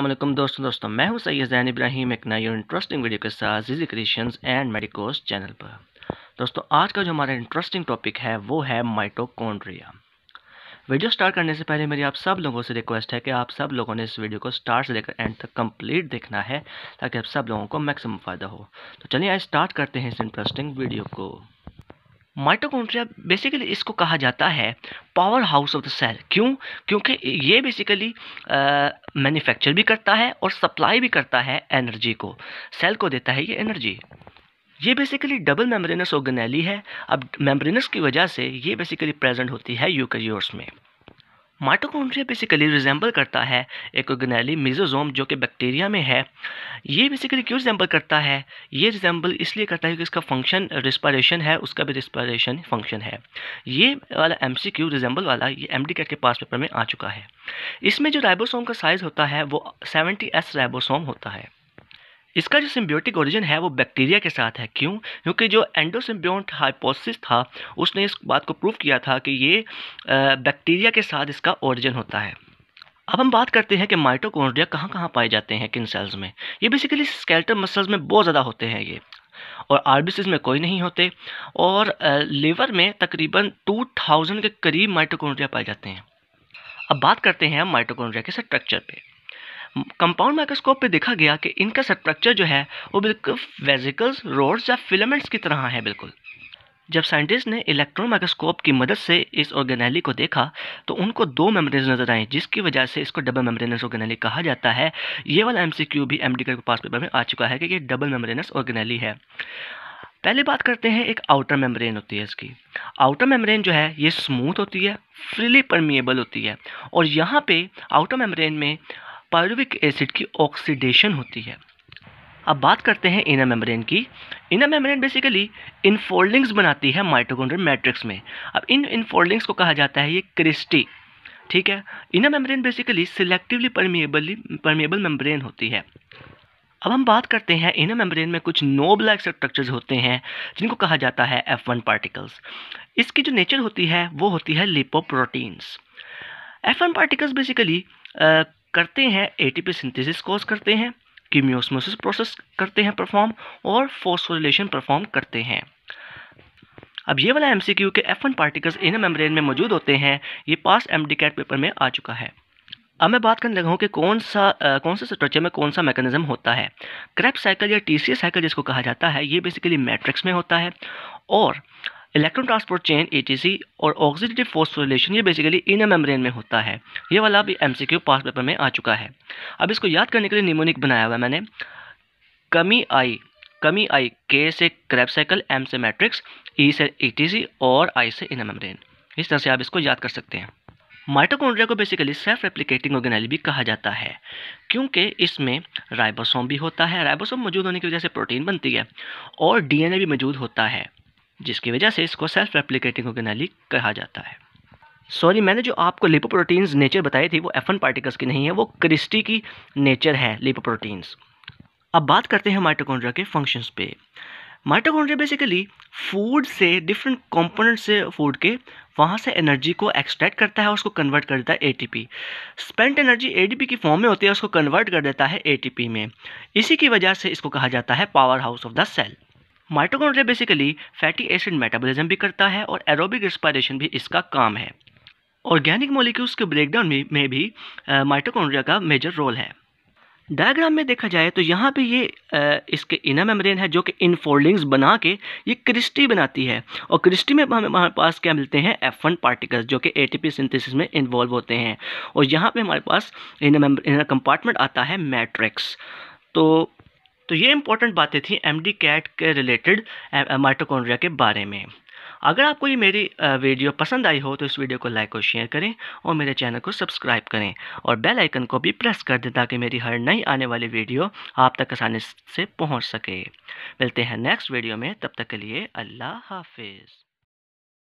वालेकुम दोस्तों दोस्तों, मैं हूँ सैयद जैन इब्राहिम एक नई और इंटरेस्टिंग वीडियो के साथ जिजी क्रिएशंस एंड मेडिकोस चैनल पर। दोस्तों, आज का जो हमारा इंटरेस्टिंग टॉपिक है, वो है माइटोकॉन्ड्रिया वीडियो स्टार्ट करने से पहले मेरी आप सब लोगों से रिक्वेस्ट है कि आप सब लोगों ने इस वीडियो को स्टार्ट से लेकर एंड तक कंप्लीट देखना है, ताकि आप सब लोगों को मैक्सिमम फ़ायदा हो। तो चलिए आज स्टार्ट करते हैं इस इंटरेस्टिंग वीडियो को। माइटोकॉन्ड्रिया बेसिकली इसको कहा जाता है power house of the cell क्यों? क्योंकि ये बेसिकली मैन्युफैक्चर भी करता है और सप्लाई भी करता है एनर्जी को। सेल को देता है ये एनर्जी ये बेसिकली डबल मेम्ब्रेनस ऑर्गेनेली है। अब मेम्ब्रेनस की वजह से ये बेसिकली प्रेजेंट होती है यूकैरियोट्स में। माइटोकॉन्ड्रिया बेसिकली रिजेंबल करता है एक ऑर्गेनेली मिजोजोम जो कि बैक्टीरिया में है। ये बेसिकली क्यों रिजेंबल करता है? ये रिजेंबल इसलिए करता है कि इसका फ़ंक्शन रिस्पायरेशन है, उसका भी रिस्पायरेशन फ़ंक्शन है। ये वाला एम सी क्यू रिजेंबल वाला, ये एम डी कैट के पास पेपर में आ चुका है। इसमें जो राइबोसोम का साइज़ होता है, वो सेवेंटी एस राइबोसोम होता है। इसका जो सिम्बियोटिक ओरिजिन है, वो बैक्टीरिया के साथ है। क्यों? क्योंकि जो एंडोसिम्बियोट हाइपोसिस था, उसने इस बात को प्रूव किया था कि ये बैक्टीरिया के साथ इसका ओरिजिन होता है। अब हम बात करते हैं कि माइटोकॉन्ड्रिया कहाँ कहाँ पाए जाते हैं किन सेल्स में। ये बेसिकली स्केल्टल मसल्स में बहुत ज़्यादा होते हैं ये। और आरबीसीज में कोई नहीं होते। और लीवर में तकरीबन 2000 के करीब माइटोकॉन्ड्रिया पाए जाते हैं। अब बात करते हैं हम माइटोकॉन्ड्रिया के स्ट्रक्चर पे। कंपाउंड माइक्रोस्कोप पे देखा गया कि इनका स्ट्रक्चर जो है, वो बिल्कुल वेजिकल्स रोड्स या फिलामेंट्स की तरह है बिल्कुल। जब साइंटिस्ट ने इलेक्ट्रॉन माइक्रोस्कोप की मदद से इस ऑर्गेनेली को देखा तो उनको दो मेम्ब्रेन्स नज़र आए जिसकी वजह से इसको डबल मेम्ब्रेनस ऑर्गेनेली कहा जाता है। ये वाला एमसीक्यू भी एमडी के पास पेपर में आ चुका है कि ये डबल मेम्ब्रेनस ऑर्गेनेली है। पहले बात करते हैं एक आउटर मेम्ब्रेन होती है इसकी। आउटर मेम्ब्रेन जो है, ये स्मूथ होती है फ्रीली परमिएबल होती है। और यहाँ पे आउटर मेम्ब्रेन में पायरुविक एसिड की ऑक्सीडेशन होती है। अब बात करते हैं इनर मेम्ब्रेन की। इनर मेम्ब्रेन बेसिकली इनफोल्डिंग्स बनाती है माइटोकॉन्ड्रियल मैट्रिक्स में। अब इन इनफोल्डिंग्स को कहा जाता है ये क्रिस्टी ठीक है? Inner membrane basically selectively permeably permeable membrane होती है। अब हम बात करते हैं इनर मेम्ब्रेन में कुछ नोब लाइक स्ट्रक्चर्स होते हैं, जिनको कहा जाता है एफ़ वन पार्टिकल्स इसकी जो नेचर होती है, वो होती है lipoproteins F one particles basically करते हैं एटीपी सिंथेसिस कोर्स करते हैं कीमियोस्मोसिस प्रोसेस करते हैं परफॉर्म और फोस्फोरिलेशन परफॉर्म करते हैं। अब ये वाला एमसीक्यू के एफ़ वन पार्टिकल्स इन मेम्ब्रेन में मौजूद होते हैं ये पास एम पेपर में आ चुका है। अब मैं बात करने लगा हूँ कि कौन सा आ, कौन सा स्ट्रक्चर में कौन सा मैकेनिज्म होता है। क्रैप साइकिल या टी साइकिल जिसको कहा जाता है ये बेसिकली मैट्रिक्स में होता है और इलेक्ट्रॉन ट्रांसपोर्ट चेन ए और ऑक्सीडेटिव फोस्फोरिलेशन ये बेसिकली इन मेम्ब्रेन में होता है। ये वाला भी एम सी पास पेपर में आ चुका है। अब इसको याद करने के लिए निमोनिक बनाया हुआ है मैंने। कमी आई कमी आई के से क्रैप साइकिल एम से मैट्रिक्स ई से ए और आई से इन मेम्ब्रेन इस तरह से आप इसको याद कर सकते हैं। माइटोकॉन्ड्रिया को बेसिकली सेल्फ रेप्लिकेटिंग ऑर्गेनेली भी कहा जाता है, क्योंकि इसमें राइबोसोम भी होता है। राइबोसोम मौजूद होने की वजह से प्रोटीन बनती है और डीएनए भी मौजूद होता है। जिसकी वजह से इसको सेल्फ रेप्लिकेटिंग ऑर्गेनेली कहा जाता है। सॉरी मैंने जो आपको लिपोप्रोटीन्स नेचर बताई थी, वो एफ़ पार्टिकल्स की नहीं है, वो क्रिस्टी की नेचर है लिपोप्रोटीन्स अब बात करते हैं माइटोकॉन्ड्रिया के फ़ंक्शंस पे। माइटोकॉन्ड्रिया बेसिकली फ़ूड से डिफरेंट कंपोनेंट से फ़ूड के, वहाँ से एनर्जी को एक्सट्रैक्ट करता है और उसको कन्वर्ट कर देता है एटीपी स्पेंट एनर्जी एटीपी की फॉर्म में होती है, उसको कन्वर्ट कर देता है एटीपी में। इसी की वजह से इसको कहा जाता है powerhouse of the cell mitochondria basically fatty acid metabolism भी करता है और एरोबिक रिस्पायरेशन भी इसका काम है। ऑर्गेनिक मोलिक्यूल्स के ब्रेकडाउन में, में भी माइटोकॉन्ड्रिया का मेजर रोल है। डायग्राम में देखा जाए तो यहाँ पे ये आ, इसके इनर मेम्ब्रेन है जो कि इन फोल्डिंग्स बना के ये क्रिस्टी बनाती है। और क्रिस्टी में हमारे पास क्या मिलते हैं? एफ़ वन पार्टिकल्स जो कि एटीपी सिंथेसिस में इन्वॉल्व होते हैं। और यहाँ पे हमारे पास इनर इनर कंपार्टमेंट आता है मैट्रिक्स तो तो ये इंपॉर्टेंट बातें थी एम डी कैट के रिलेटेड माइटोकॉन्ड्रिया के बारे में। अगर आपको ये मेरी वीडियो पसंद आई हो तो इस वीडियो को लाइक और शेयर करें और मेरे चैनल को सब्सक्राइब करें और बेल आइकन को भी प्रेस कर दें ताकि मेरी हर नई आने वाली वीडियो आप तक आसानी से पहुँच सके। मिलते हैं नेक्स्ट वीडियो में, तब तक के लिए अल्लाह हाफिज़।